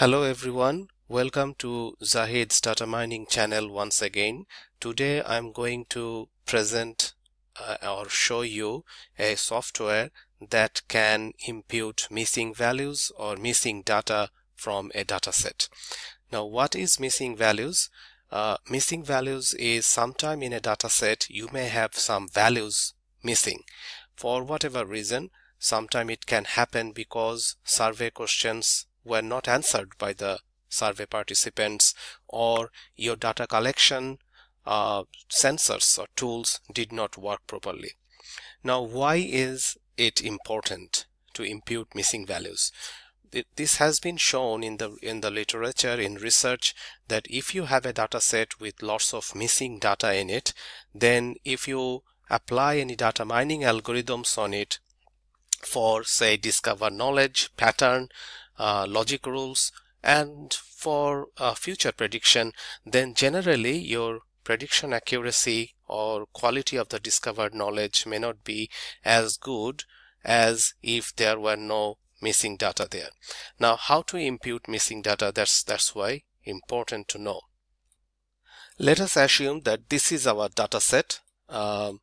Hello everyone, welcome to Zahid's data mining channel once again. Today I'm going to present uh, or show you a software that can impute missing values or missing data from a dataset. Now what is missing values? Uh, missing values is sometime in a dataset you may have some values missing for whatever reason sometime it can happen because survey questions were not answered by the survey participants or your data collection uh, sensors or tools did not work properly. Now why is it important to impute missing values? This has been shown in the in the literature in research that if you have a data set with lots of missing data in it then if you apply any data mining algorithms on it for say discover knowledge pattern uh, logic rules and for uh, future prediction then generally your prediction accuracy or quality of the discovered knowledge may not be as good as if there were no missing data there. Now how to impute missing data? That's that's why important to know. Let us assume that this is our data set um,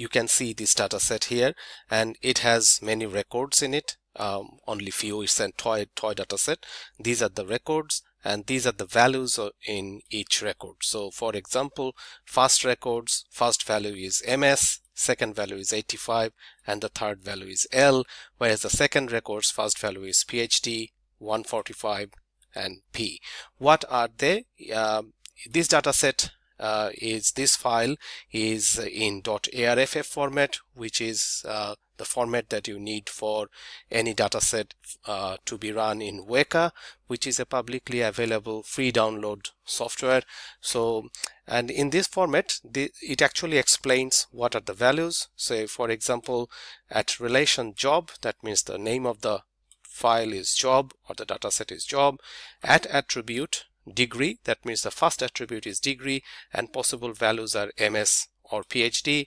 you can see this data set here and it has many records in it um, only few. It's a toy toy data set. These are the records and these are the values in each record. So for example first records first value is ms second value is 85 and the third value is l whereas the second records first value is phd 145 and p. What are they? Uh, this data set uh, is this file is in .arff format which is uh, the format that you need for any dataset uh, to be run in Weka which is a publicly available free download software. So and in this format the, it actually explains what are the values. Say for example at relation job that means the name of the file is job or the dataset is job. At attribute degree. That means the first attribute is degree and possible values are ms or phd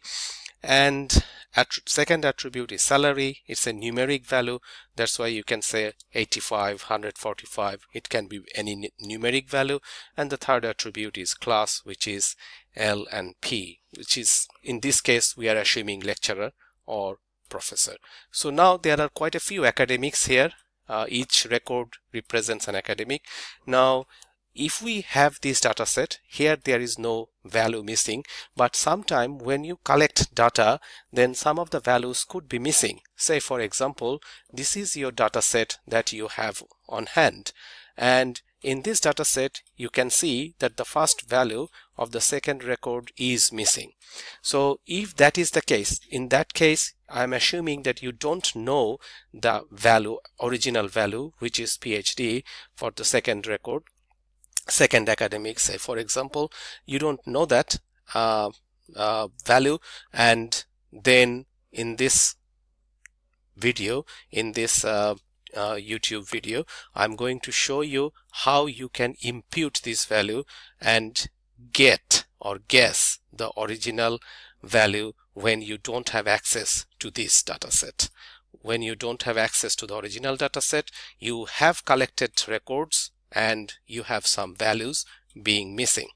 and at second attribute is salary. It's a numeric value. That's why you can say 85 145 it can be any numeric value. And the third attribute is class which is l and p which is in this case we are assuming lecturer or professor. So now there are quite a few academics here. Uh, each record represents an academic. Now if we have this data set here there is no value missing but sometime when you collect data then some of the values could be missing. Say for example this is your data set that you have on hand. And in this data set you can see that the first value of the second record is missing. So if that is the case in that case I'm assuming that you don't know the value original value which is PhD for the second record second academic say for example you don't know that uh, uh, value and then in this video in this uh, uh YouTube video I'm going to show you how you can impute this value and get or guess the original value when you don't have access to this dataset. When you don't have access to the original dataset you have collected records and you have some values being missing.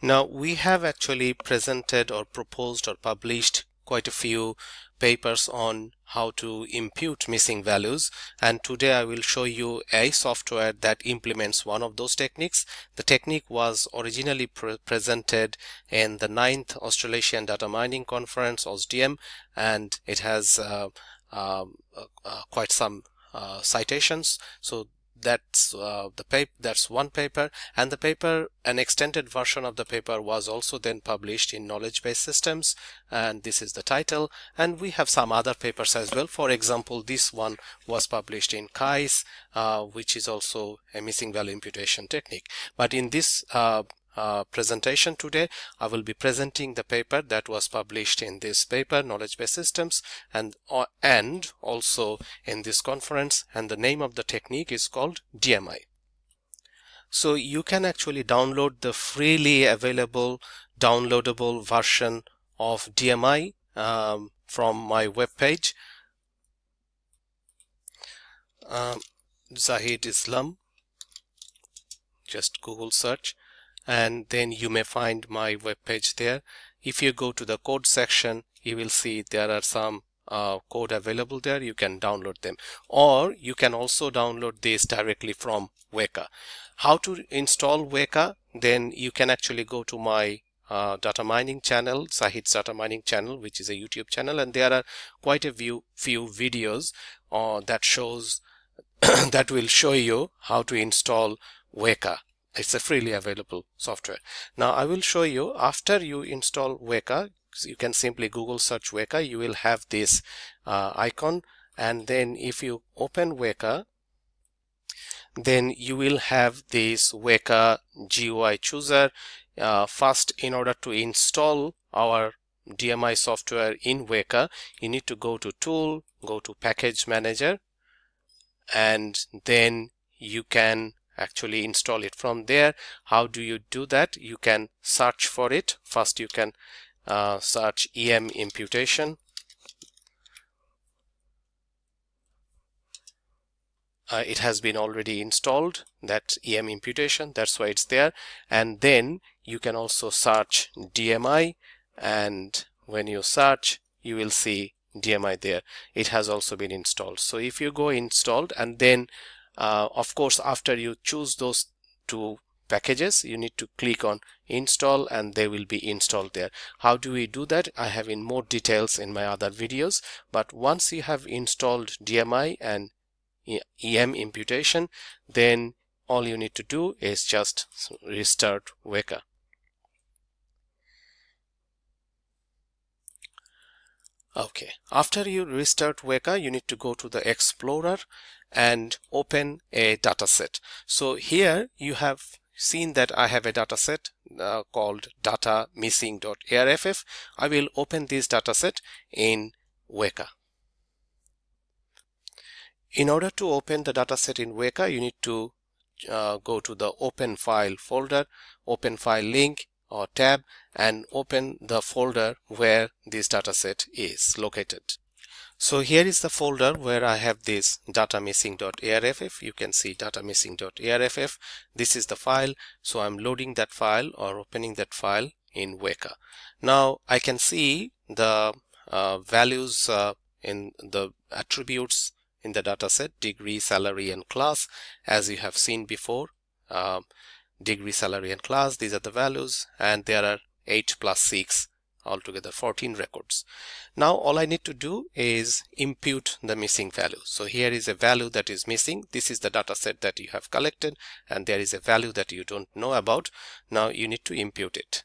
Now we have actually presented or proposed or published quite a few papers on how to impute missing values and today I will show you a software that implements one of those techniques. The technique was originally pre presented in the 9th Australasian Data Mining Conference AusDM and it has uh, um, uh, uh, quite some uh, citations so that's uh, the paper that's one paper and the paper an extended version of the paper was also then published in knowledge based systems and this is the title. And we have some other papers as well. For example this one was published in KAIS uh, which is also a missing value imputation technique. But in this uh, uh, presentation today. I will be presenting the paper that was published in this paper knowledge based systems and uh, and also in this conference and the name of the technique is called DMI so you can actually download the freely available downloadable version of DMI um, from my webpage. Um, Zahid Islam. Just Google search and then you may find my web page there. If you go to the code section you will see there are some uh, code available there. You can download them. Or you can also download this directly from Weka. How to install Weka? Then you can actually go to my uh, data mining channel Zahid's data mining channel which is a YouTube channel and there are quite a few few videos uh, that shows that will show you how to install Weka it's a freely available software. Now I will show you after you install Weka you can simply google search Weka you will have this uh, icon. And then if you open Weka then you will have this Weka GUI chooser. Uh, first in order to install our DMI software in Weka you need to go to tool go to package manager and then you can actually install it from there. How do you do that? You can search for it. First you can uh, search em imputation. Uh, it has been already installed that em imputation. That's why it's there. And then you can also search dmi and when you search you will see dmi there. It has also been installed. So if you go installed and then uh, of course after you choose those two packages you need to click on install and they will be installed there. How do we do that? I have in more details in my other videos but once you have installed dmi and em imputation then all you need to do is just restart weka. Okay. After you restart weka you need to go to the explorer and open a dataset. So here you have seen that I have a dataset uh, called data missing.arff. I will open this dataset in Weka. In order to open the dataset in Weka, you need to uh, go to the open file folder, open file link or tab and open the folder where this dataset is located. So here is the folder where I have this data missing.arff. You can see data missing.arff. This is the file. So I'm loading that file or opening that file in Weka. Now I can see the uh, values uh, in the attributes in the dataset degree, salary and class as you have seen before. Uh, degree, salary and class these are the values and there are 8 plus 6 altogether 14 records. Now all I need to do is impute the missing value. So here is a value that is missing. This is the data set that you have collected and there is a value that you don't know about. Now you need to impute it.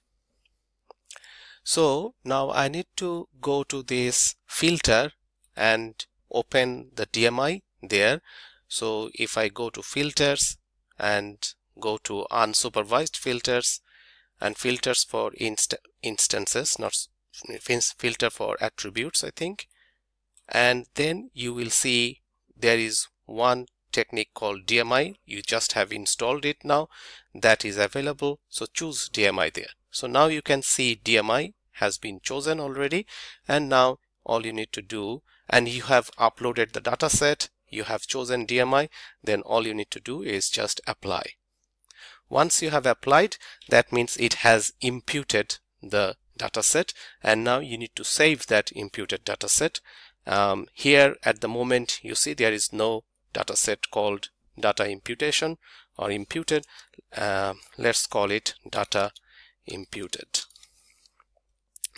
So now I need to go to this filter and open the DMI there. So if I go to filters and go to unsupervised filters and filters for inst instances not filter for attributes I think. And then you will see there is one technique called DMI you just have installed it now. That is available. So choose DMI there. So now you can see DMI has been chosen already. And now all you need to do and you have uploaded the dataset. You have chosen DMI then all you need to do is just apply once you have applied, that means it has imputed the dataset and now you need to save that imputed dataset. Um, here at the moment you see there is no dataset called data imputation or imputed. Uh, let's call it data imputed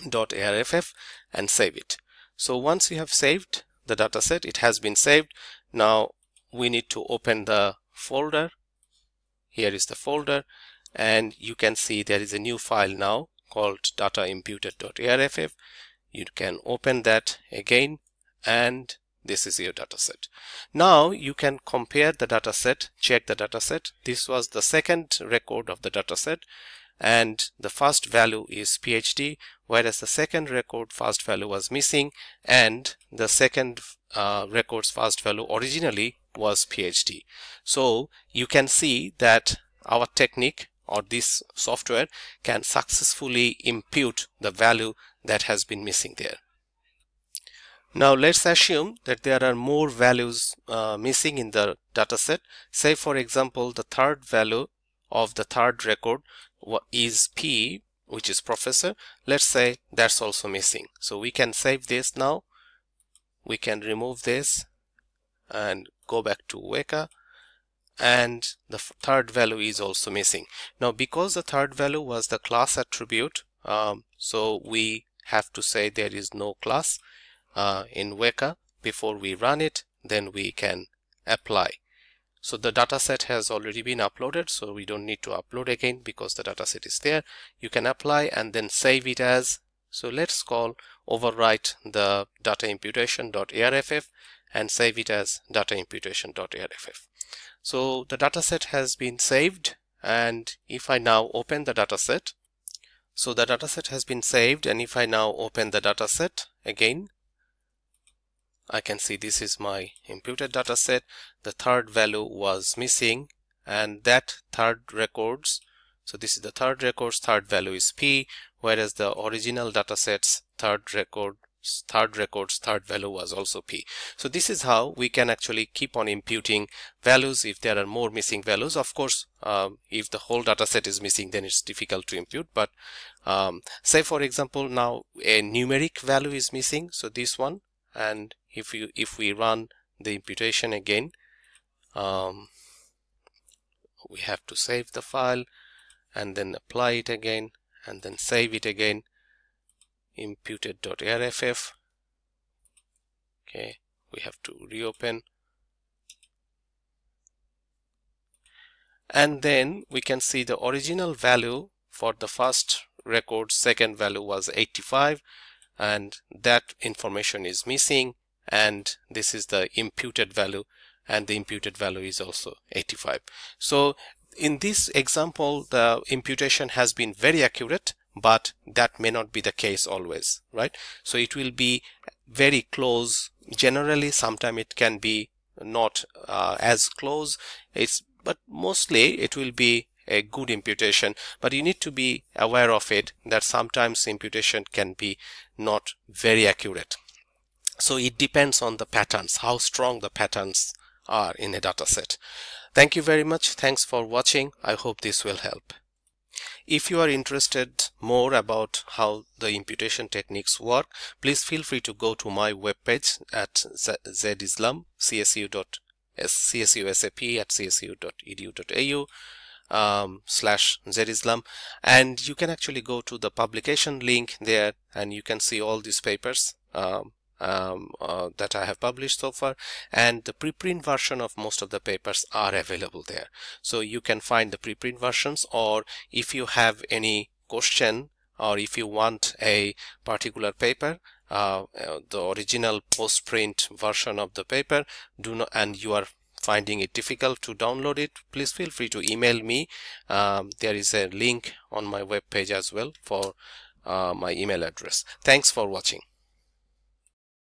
dot arff and save it. So once you have saved the dataset, it has been saved. Now we need to open the folder here is the folder and you can see there is a new file now called data imputed.arff you can open that again and this is your dataset. Now you can compare the dataset check the dataset. This was the second record of the dataset and the first value is phd whereas the second record first value was missing and the second uh, record's first value originally was phd so you can see that our technique or this software can successfully impute the value that has been missing there Now let's assume that there are more values uh, missing in the dataset. Say for example the third value of the third record is P which is professor. Let's say that's also missing. So we can save this now. We can remove this and go back to Weka and the third value is also missing. Now because the third value was the class attribute um, so we have to say there is no class uh, in Weka before we run it then we can apply so the dataset has already been uploaded so we don't need to upload again because the dataset is there. You can apply and then save it as so let's call overwrite the data imputation.arff and save it as data imputation.arff so the dataset has been saved and if I now open the dataset so the dataset has been saved and if I now open the dataset again I can see this is my imputed data set. The third value was missing and that third records. So this is the third records, third value is P, whereas the original data set's third record third records third value was also p so this is how we can actually keep on imputing values if there are more missing values of course um, if the whole data set is missing then it's difficult to impute but um, say for example now a numeric value is missing so this one and if you if we run the imputation again um, we have to save the file and then apply it again and then save it again. Imputed.arff okay we have to reopen. And then we can see the original value for the first record. Second value was 85 and that information is missing and this is the imputed value and the imputed value is also 85 so in this example the imputation has been very accurate but that may not be the case always right? So it will be very close. Generally sometime it can be not uh, as close. It's but mostly it will be a good imputation but you need to be aware of it that sometimes imputation can be not very accurate so it depends on the patterns, how strong the patterns are in a dataset. Thank you very much. Thanks for watching. I hope this will help. If you are interested more about how the imputation techniques work, please feel free to go to my webpage at zislam, csu. csusap at csu.edu.au um, slash zislam and you can actually go to the publication link there and you can see all these papers um, um, uh, that I have published so far and the preprint version of most of the papers are available there. So you can find the preprint versions or if you have any question or if you want a particular paper uh, the original postprint version of the paper do not and you are finding it difficult to download it please feel free to email me. Um, there is a link on my web page as well for uh, my email address. Thanks for watching